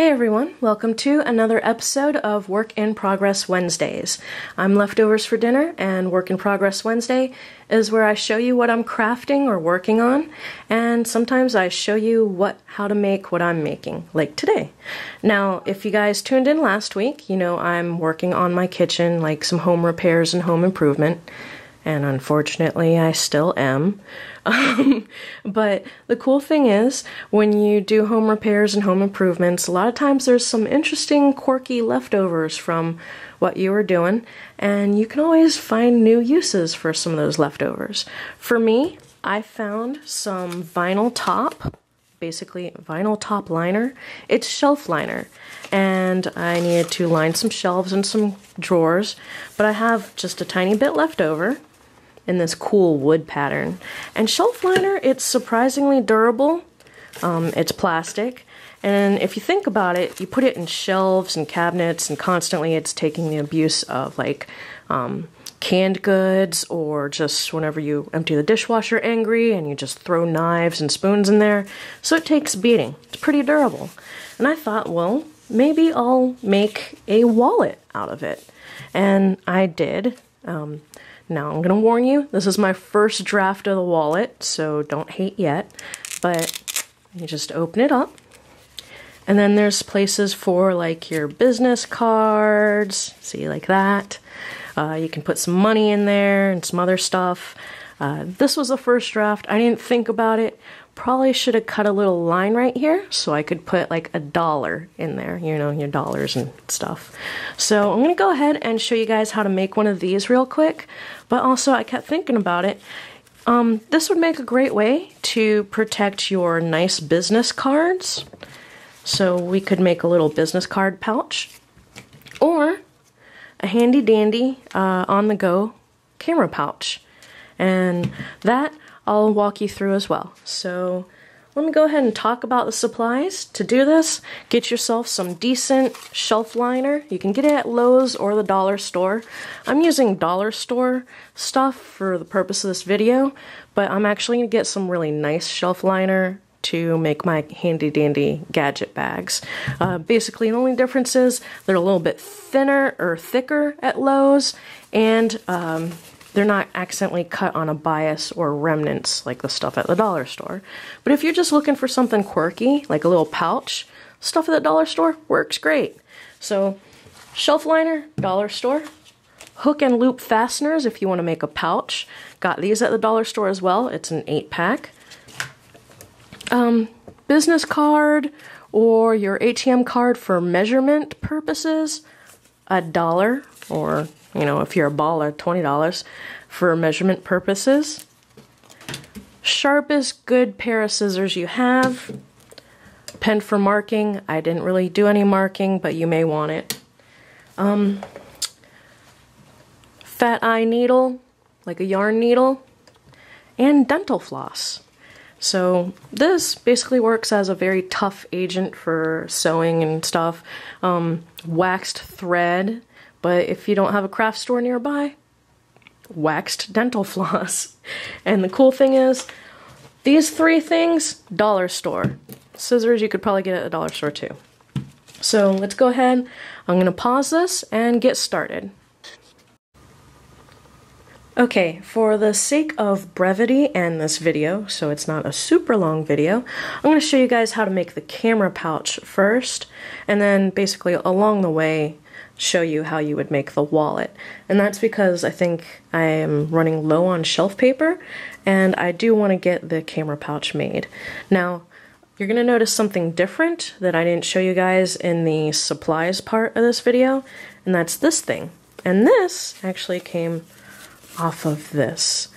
Hey everyone, welcome to another episode of Work in Progress Wednesdays. I'm Leftovers for Dinner, and Work in Progress Wednesday is where I show you what I'm crafting or working on, and sometimes I show you what how to make what I'm making, like today. Now, if you guys tuned in last week, you know I'm working on my kitchen, like some home repairs and home improvement and unfortunately, I still am. Um, but the cool thing is, when you do home repairs and home improvements, a lot of times there's some interesting, quirky leftovers from what you were doing, and you can always find new uses for some of those leftovers. For me, I found some vinyl top, basically vinyl top liner. It's shelf liner, and I needed to line some shelves and some drawers, but I have just a tiny bit left over in this cool wood pattern. And shelf liner, it's surprisingly durable. Um, it's plastic. And if you think about it, you put it in shelves and cabinets, and constantly it's taking the abuse of like um, canned goods, or just whenever you empty the dishwasher angry and you just throw knives and spoons in there. So it takes beating. It's pretty durable. And I thought, well, maybe I'll make a wallet out of it. And I did. Um, now, I'm going to warn you, this is my first draft of the wallet, so don't hate yet. But you just open it up. And then there's places for like your business cards, see, like that. Uh, you can put some money in there and some other stuff. Uh, this was the first draft. I didn't think about it. Probably should have cut a little line right here so I could put like a dollar in there, you know, your dollars and stuff. So I'm to go ahead and show you guys how to make one of these real quick. But also, I kept thinking about it. Um, this would make a great way to protect your nice business cards. So we could make a little business card pouch or a handy dandy uh, on the go camera pouch. And that I'll walk you through as well. So let me go ahead and talk about the supplies. To do this, get yourself some decent shelf liner. You can get it at Lowe's or the dollar store. I'm using dollar store stuff for the purpose of this video, but I'm actually going to get some really nice shelf liner to make my handy dandy gadget bags. Uh, basically, the only difference is they're a little bit thinner or thicker at Lowe's, and um, they're not accidentally cut on a bias or remnants like the stuff at the dollar store. But if you're just looking for something quirky, like a little pouch, stuff at the dollar store works great. So, shelf liner, dollar store. Hook and loop fasteners if you want to make a pouch. Got these at the dollar store as well. It's an eight pack. Um, business card or your ATM card for measurement purposes, a dollar or you know, if you're a baller, $20 for measurement purposes. Sharpest good pair of scissors you have. Pen for marking. I didn't really do any marking, but you may want it. Um, fat eye needle, like a yarn needle, and dental floss. So this basically works as a very tough agent for sewing and stuff. Um, waxed thread but if you don't have a craft store nearby, waxed dental floss. And the cool thing is, these three things, dollar store. Scissors you could probably get at a dollar store too. So let's go ahead. I'm to pause this and get started. Okay, for the sake of brevity and this video, so it's not a super long video, I'm going to show you guys how to make the camera pouch first, and then basically along the way, show you how you would make the wallet. And that's because I think I am running low on shelf paper and I do want to get the camera pouch made. Now, you're going to notice something different that I didn't show you guys in the supplies part of this video, and that's this thing. And this actually came off of this.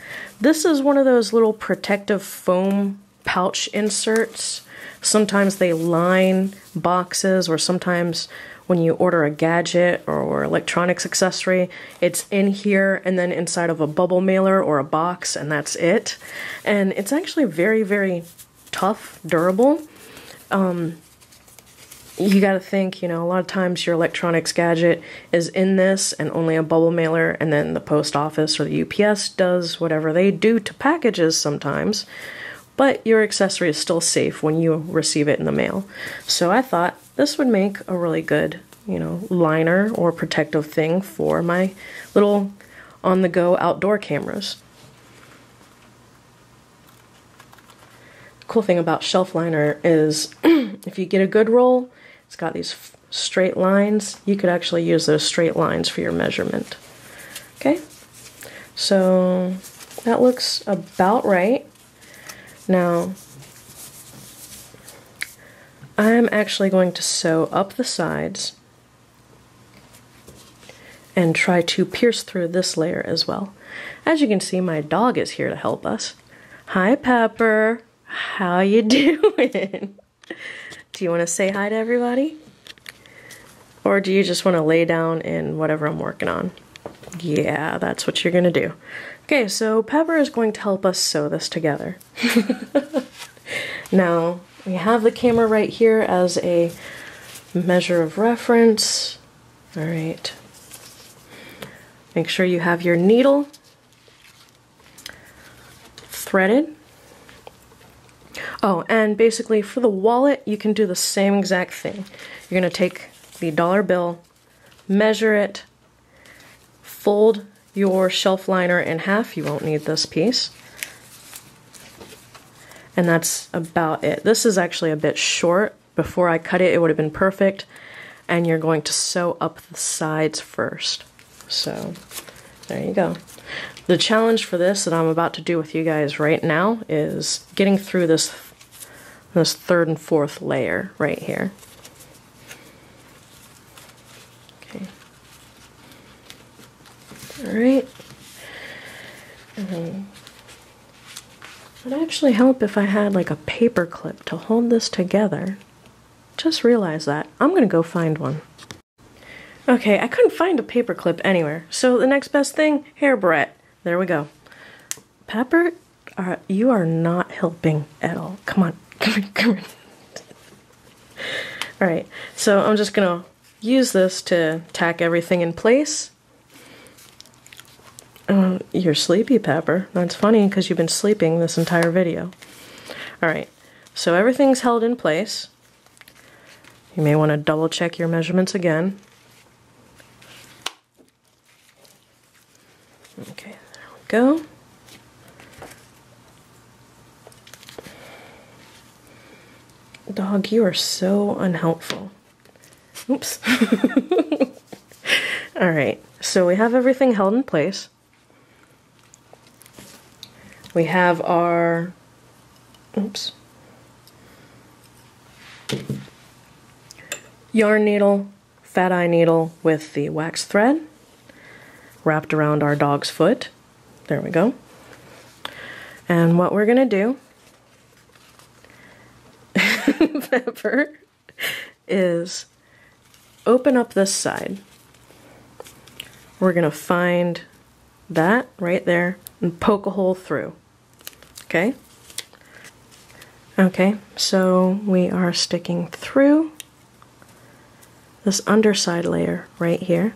This is one of those little protective foam pouch inserts. Sometimes they line boxes or sometimes when you order a gadget or electronics accessory, it's in here and then inside of a bubble mailer or a box, and that's it. And it's actually very, very tough, durable. Um, you got to think, you know, a lot of times your electronics gadget is in this and only a bubble mailer, and then the post office or the UPS does whatever they do to packages sometimes. but your accessory is still safe when you receive it in the mail. So I thought this would make a really good, you know, liner or protective thing for my little on the go outdoor cameras. Cool thing about shelf liner is if you get a good roll, it's got these straight lines. You could actually use those straight lines for your measurement. Okay, so that looks about right. Now, I'm actually going to sew up the sides and try to pierce through this layer as well. As you can see, my dog is here to help us. Hi, Pepper. How you doing? Do you want to say hi to everybody? Or do you just want to lay down in whatever I'm working on? Yeah, that's what you're going to do. Okay, so Pepper is going to help us sew this together. now, we have the camera right here as a measure of reference. All right. Make sure you have your needle threaded. Oh, and basically for the wallet, you can do the same exact thing. You're going to take the dollar bill, measure it, fold your shelf liner in half. You won't need this piece. And that's about it. This is actually a bit short. Before I cut it, it would have been perfect. And you're going to sew up the sides first. So there you go. The challenge for this that I'm about to do with you guys right now is getting through this this third and fourth layer right here. Okay. All right. It would actually help if I had like a paper clip to hold this together. Just realize that. I'm gonna go find one. Okay, I couldn't find a paper clip anywhere, so the next best thing, hair barrette. There we go. Pepper, uh, you are not helping at all. Come on, Alright, so I'm just gonna use this to tack everything in place. Uh, you're sleepy, Pepper. That's funny because you've been sleeping this entire video. Alright, so everything's held in place. You may want to double check your measurements again. Okay, there we go. Dog, you are so unhelpful. Oops. All right, so we have everything held in place. We have our, oops, yarn needle, fat eye needle with the wax thread wrapped around our dog's foot. There we go. And what we're going to do, Pepper, is open up this side. We're going to find that right there and poke a hole through. Okay? Okay, so we are sticking through this underside layer right here.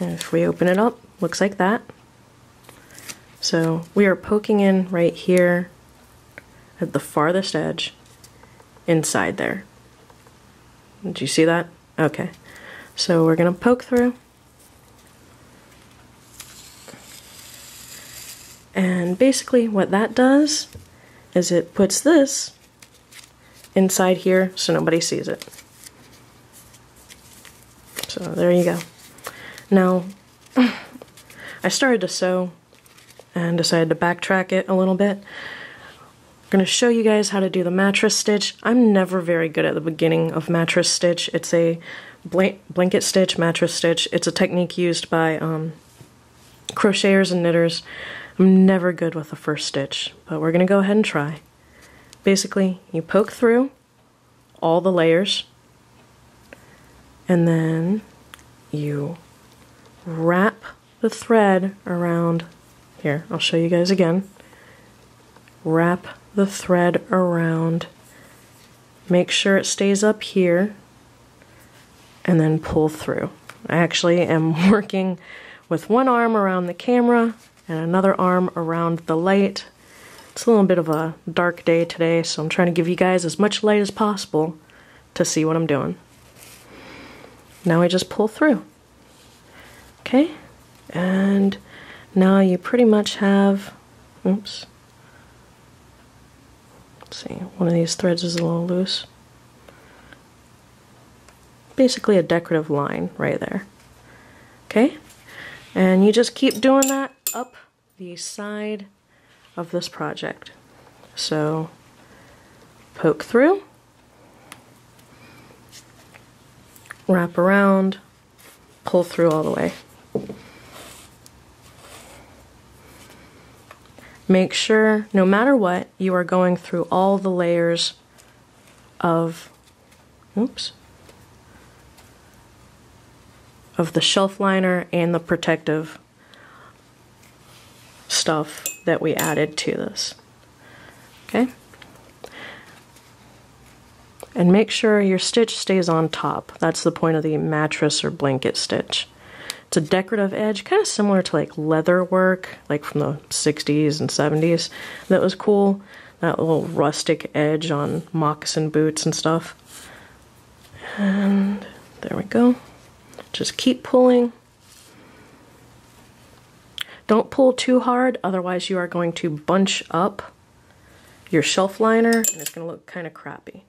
And if we open it up, looks like that. So we are poking in right here at the farthest edge inside there. Did you see that? Okay. So we're going to poke through. And basically what that does is it puts this inside here so nobody sees it. So there you go. Now, I started to sew and decided to backtrack it a little bit. Going to show you guys how to do the mattress stitch. I'm never very good at the beginning of mattress stitch. It's a blanket stitch, mattress stitch. It's a technique used by um, crocheters and knitters. I'm never good with the first stitch, but we're going to go ahead and try. Basically, you poke through all the layers, and then you wrap the thread around here. I'll show you guys again. Wrap the thread around. Make sure it stays up here and then pull through. I actually am working with one arm around the camera and another arm around the light It's a little bit of a dark day today, so I'm trying to give you guys as much light as possible to see what I'm doing. Now I just pull through. Okay, and now you pretty much have, oops, see, one of these threads is a little loose. Basically a decorative line right there. Okay, and you just keep doing that up the side of this project. So poke through, wrap around, pull through all the way. Make sure, no matter what, you are going through all the layers of, oops, of the shelf liner and the protective stuff that we added to this. Okay? And make sure your stitch stays on top. That's the point of the mattress or blanket stitch. It's a decorative edge, kind of similar to like leather work, like from the 60s and 70s. That was cool. That little rustic edge on moccasin boots and stuff. And there we go. Just keep pulling. Don't pull too hard, otherwise you are going to bunch up your shelf liner and it's going to look kind of crappy.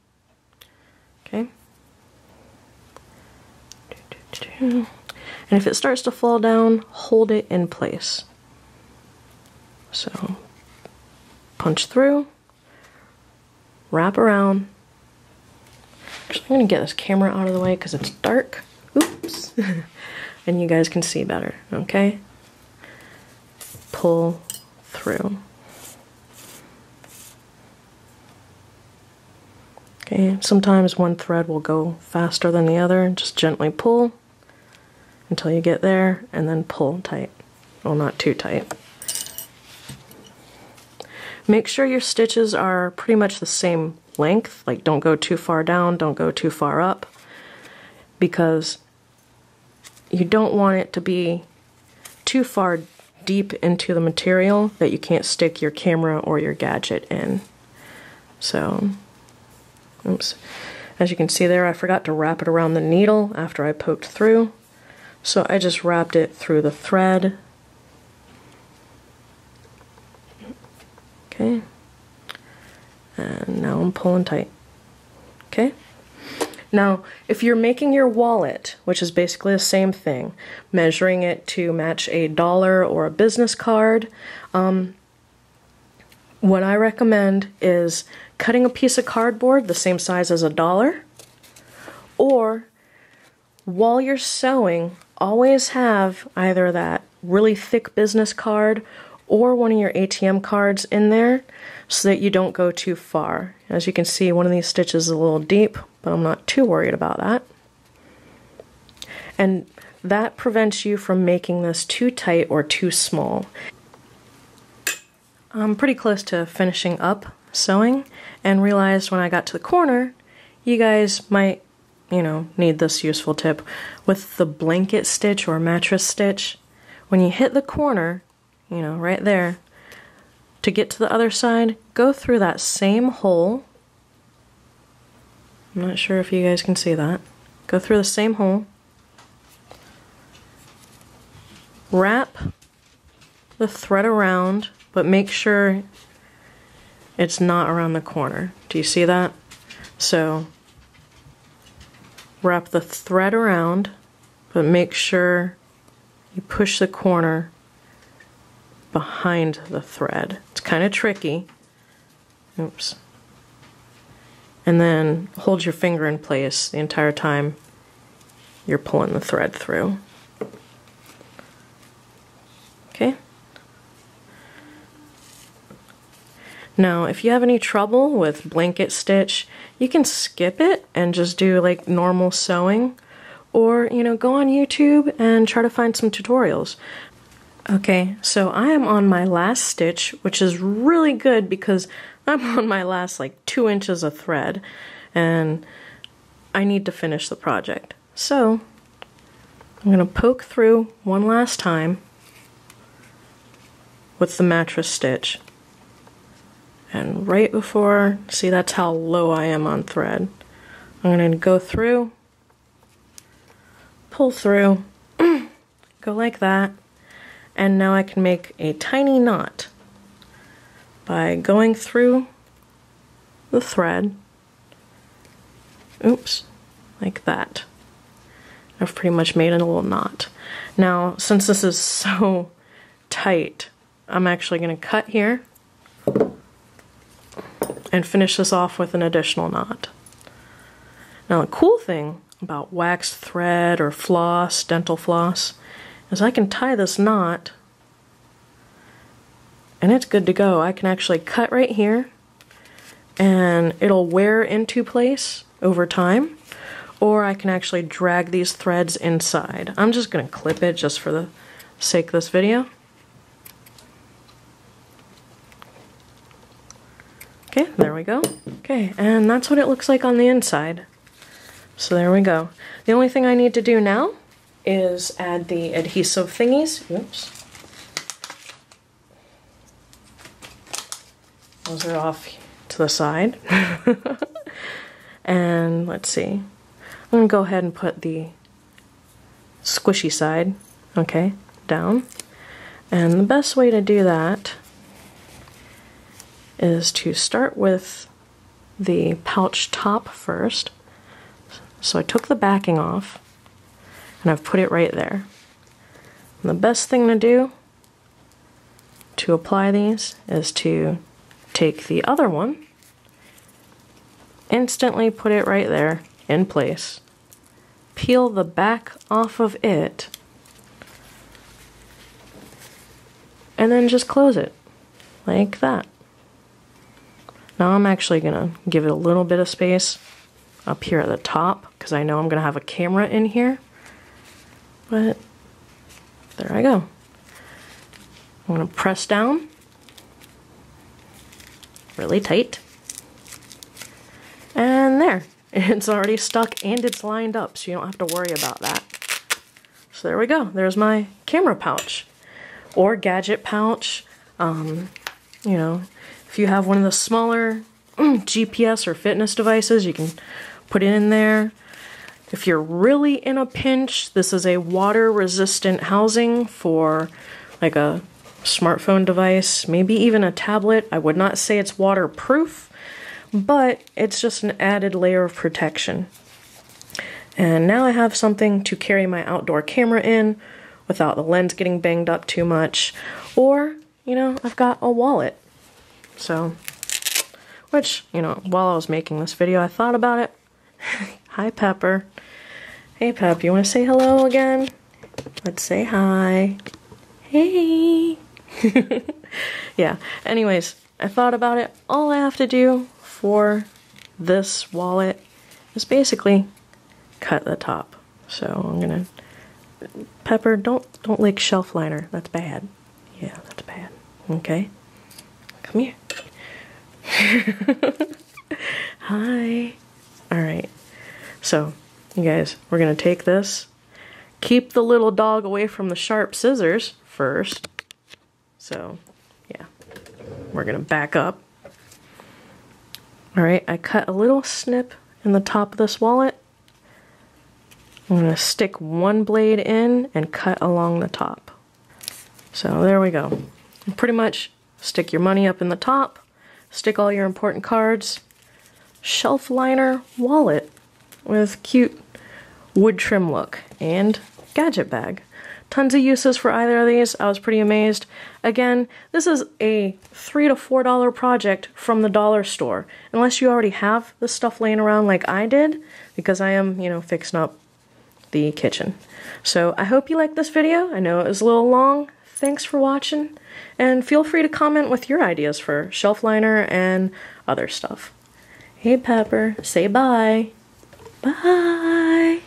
Okay. And if it starts to fall down, hold it in place. So punch through, wrap around. Actually, I'm to get this camera out of the way because it's dark. Oops. and you guys can see better, okay? Pull through. Okay, sometimes one thread will go faster than the other. Just gently pull until you get there and then pull tight. Well, not too tight. Make sure your stitches are pretty much the same length. Like don't go too far down, don't go too far up because you don't want it to be too far deep into the material that you can't stick your camera or your gadget in. So Oops. As you can see there, I forgot to wrap it around the needle after I poked through. So I just wrapped it through the thread. Okay. And now I'm pulling tight. Okay. Now, if you're making your wallet, which is basically the same thing, measuring it to match a dollar or a business card, um, what I recommend is cutting a piece of cardboard the same size as a dollar, or while you're sewing, always have either that really thick business card or one of your ATM cards in there so that you don't go too far. As you can see, one of these stitches is a little deep, but I'm not too worried about that. And that prevents you from making this too tight or too small. I'm pretty close to finishing up sewing and realized when I got to the corner, you guys might, you know, need this useful tip. With the blanket stitch or mattress stitch, when you hit the corner, you know, right there, to get to the other side, go through that same hole. I'm not sure if you guys can see that. Go through the same hole. Wrap the thread around, but make sure it's not around the corner. Do you see that? So wrap the thread around, but make sure you push the corner behind the thread. It's kind of tricky. Oops. And then hold your finger in place the entire time you're pulling the thread through. Okay? Now, if you have any trouble with blanket stitch, you can skip it and just do like normal sewing. Or, you know, go on YouTube and try to find some tutorials. Okay, so I am on my last stitch, which is really good because I'm on my last like two inches of thread and I need to finish the project. So, I'm to poke through one last time with the mattress stitch. And right before, see that's how low I am on thread. I'm to go through, pull through, go like that, and now I can make a tiny knot by going through the thread, oops, like that. I've pretty much made a little knot. Now, since this is so tight, I'm actually to cut here and finish this off with an additional knot. Now the cool thing about waxed thread or floss, dental floss, is I can tie this knot and it's good to go. I can actually cut right here and it'll wear into place over time or I can actually drag these threads inside. I'm just going to clip it just for the sake of this video. Okay, there we go. Okay, and that's what it looks like on the inside. So there we go. The only thing I need to do now is add the adhesive thingies. Oops. Those are off to the side. and let's see. I'm going to go ahead and put the squishy side, okay, down. And the best way to do that is to start with the pouch top first. So I took the backing off and I've put it right there. And the best thing to do to apply these is to take the other one, instantly put it right there in place, peel the back off of it, and then just close it like that. Now I'm actually going to give it a little bit of space up here at the top because I know I'm going to have a camera in here. But there I go. I'm to press down really tight. And there. It's already stuck and it's lined up, so you don't have to worry about that. So there we go. There's my camera pouch or gadget pouch. Um, you know, if you have one of the smaller mm, GPS or fitness devices, you can put it in there. If you're really in a pinch, this is a water resistant housing for like a smartphone device, maybe even a tablet. I would not say it's waterproof, but it's just an added layer of protection. And now I have something to carry my outdoor camera in without the lens getting banged up too much. Or, you know, I've got a wallet. So, which, you know, while I was making this video, I thought about it. hi, Pepper. Hey, Pep, you want to say hello again? Let's say hi. Hey. yeah, anyways, I thought about it. All I have to do for this wallet is basically cut the top. So I'm gonna Pepper, don't don't lick shelf liner. That's bad. Yeah, that's bad. Okay? Come here. Hi. Alright. So, you guys, we're gonna take this. Keep the little dog away from the sharp scissors first. So, yeah, we're gonna back up. All right, I cut a little snip in the top of this wallet. I'm gonna stick one blade in and cut along the top. So there we go. Pretty much stick your money up in the top, stick all your important cards, shelf liner wallet with cute wood trim look and gadget bag tons of uses for either of these. I was pretty amazed. Again, this is a three to four dollar project from the dollar store. Unless you already have the stuff laying around like I did, because I am, you know, fixing up the kitchen. So I hope you liked this video. I know it was a little long. Thanks for watching, and feel free to comment with your ideas for shelf liner and other stuff. Hey Pepper, say bye. Bye.